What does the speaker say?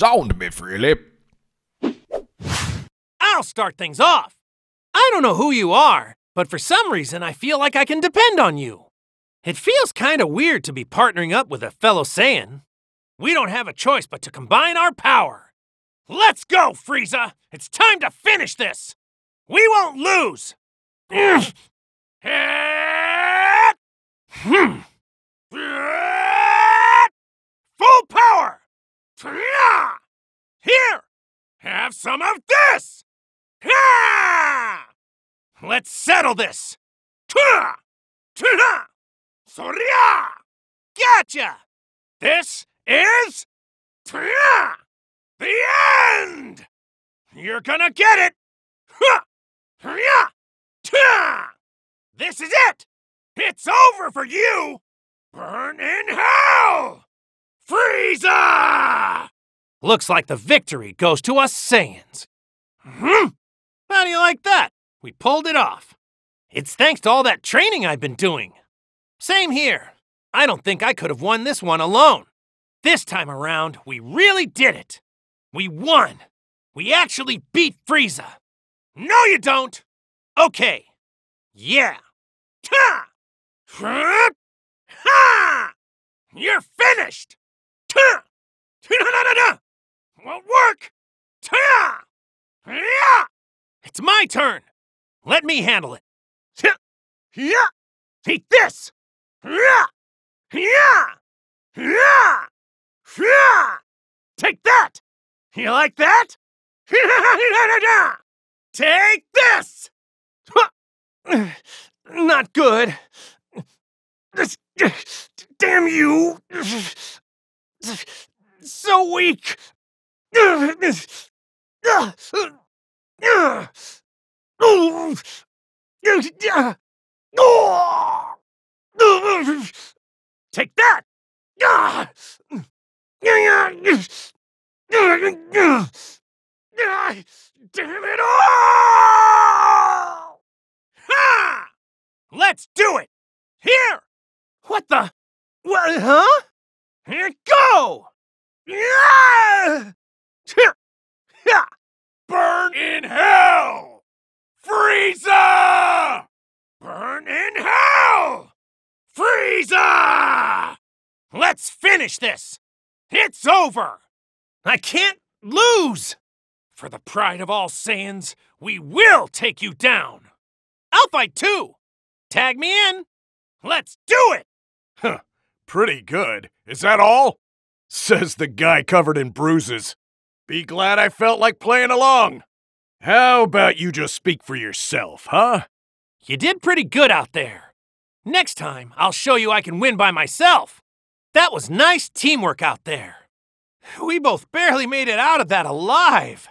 Sound me freely. I'll start things off. I don't know who you are, but for some reason I feel like I can depend on you. It feels kinda weird to be partnering up with a fellow Saiyan. We don't have a choice but to combine our power. Let's go, Frieza! It's time to finish this! We won't lose! Eh. Hmm. Full power! Here! Have some of this! Let's settle this! Soria! Gotcha! This is the end! You're gonna get it! This is it! It's over for you! Burn in hell! Frieza! Looks like the victory goes to us Saiyans. Hmm? How do you like that? We pulled it off. It's thanks to all that training I've been doing. Same here. I don't think I could have won this one alone. This time around, we really did it. We won. We actually beat Frieza. No, you don't. Okay. Yeah. Ha! Ha! Ha! You're finished. Won't work. It's my turn. Let me handle it. Take this. Take that! You like that? Take this! Not good. Damn you! So weak! Take that! Damn it all! Ha! Let's do it! Here! What the? What, huh? Here go! Yeah! Burn in hell! Frieza! Burn in hell! Frieza! Let's finish this! It's over! I can't lose! For the pride of all Saiyans, we will take you down! I'll fight too! Tag me in! Let's do it! Huh, pretty good. Is that all? Says the guy covered in bruises. Be glad I felt like playing along. How about you just speak for yourself, huh? You did pretty good out there. Next time, I'll show you I can win by myself. That was nice teamwork out there. We both barely made it out of that alive.